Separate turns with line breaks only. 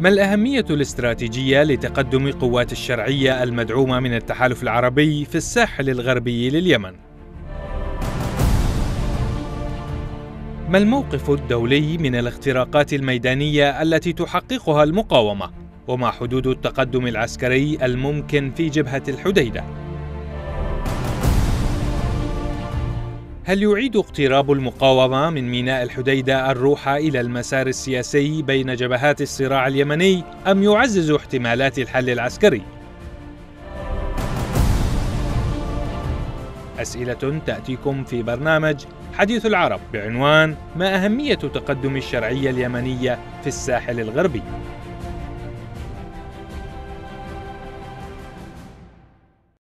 ما الأهمية الاستراتيجية لتقدم قوات الشرعية المدعومة من التحالف العربي في الساحل الغربي لليمن؟ ما الموقف الدولي من الاختراقات الميدانية التي تحققها المقاومة؟ وما حدود التقدم العسكري الممكن في جبهة الحديدة؟ هل يعيد اقتراب المقاومة من ميناء الحديدة الروح إلى المسار السياسي بين جبهات الصراع اليمني أم يعزز احتمالات الحل العسكري؟ أسئلة تأتيكم في برنامج حديث العرب بعنوان ما أهمية تقدم الشرعية اليمنية في الساحل الغربي؟